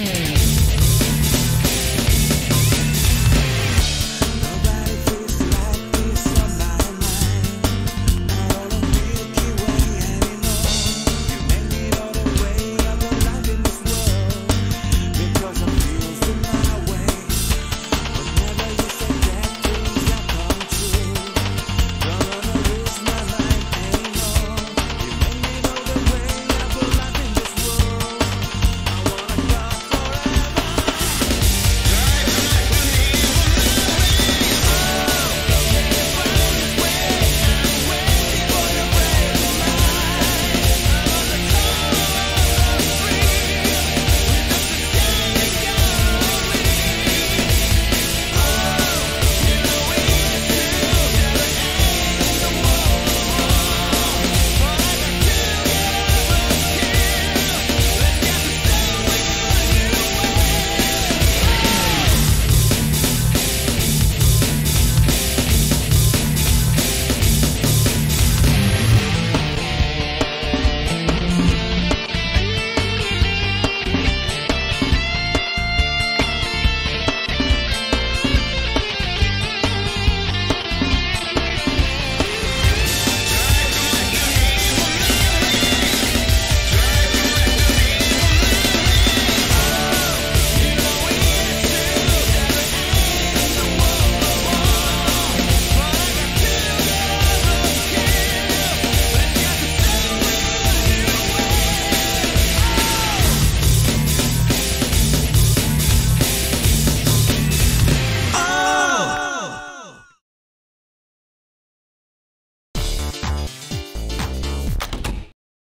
Mm-hmm.